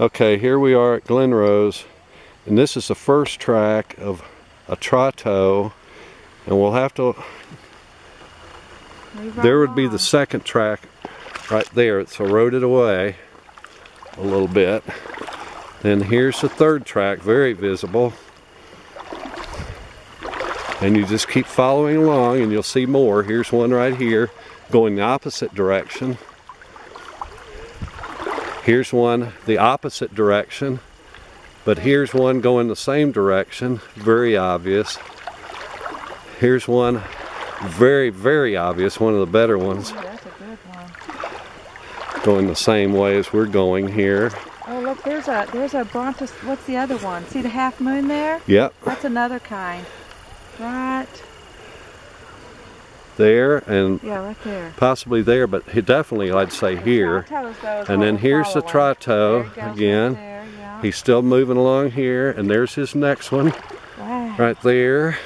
Okay, here we are at Glen Rose, and this is the first track of a trotto, and we'll have to, right there would be the second track right there. It's eroded away a little bit. Then here's the third track, very visible. And you just keep following along and you'll see more. Here's one right here going the opposite direction. Here's one the opposite direction. But here's one going the same direction, very obvious. Here's one very, very obvious, one of the better ones, that's a good one. going the same way as we're going here. Oh, look, there's a there's a brontos. What's the other one? See the half moon there? Yep, That's another kind. Right. There and Yeah, right there. possibly there, but he- definitely I'd say here. Tritos, though, is And then here's the following. Trotto There he goes again. There, yeah. He's still moving along here, and there's his next one wow. right there.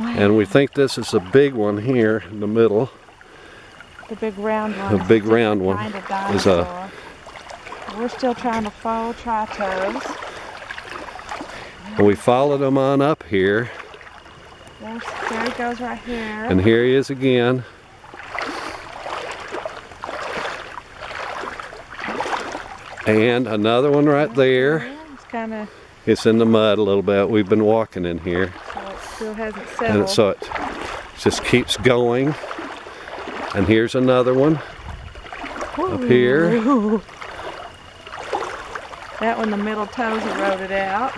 wow. And we think this is a big one here in the middle. the big round one. The big round one kind of is a- We're still trying to follow Tritos. And we followed him on up here, There's, there he goes right here. and here he is again. And another one right there. It's kind of It's in the mud a little bit. We've been walking in here. so it still hasn't And settled. it, so it just keeps going. And here's another one up here. That one, the middle toes eroded out.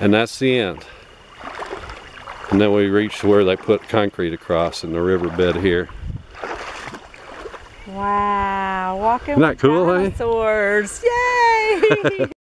And that's the end. And then we reached where they put concrete across in the riverbed here. Wow, walking Isn't that with cool, eh? dinosaurs. Yay!